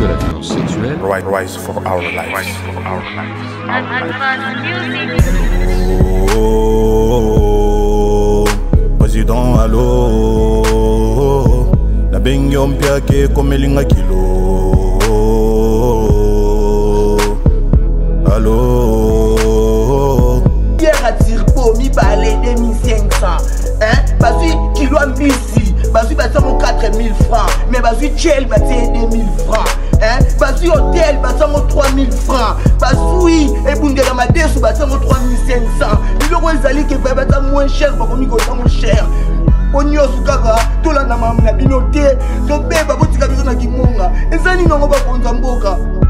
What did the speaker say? de la violence sexuelle. Rise, rise for our lives. Rise for our lives. Oh, oh, oh, président alo nabengi yo mpia ke ekomelinga kilo alo biere atirpo mibale 2500 bazwi kilo ya mbisi bazwi batia mo 4000 francs me bazwi chel batie 2000 francs bazwi hotel bazango 3000 franc bazwi ebundela madesu bazango 3500 biloko ezali ke baza moins cher bakomi kozango cher po nyonso kaka tolanda mama na bino te tobeba botika biso na kimonga eza nini yango bakonza mboka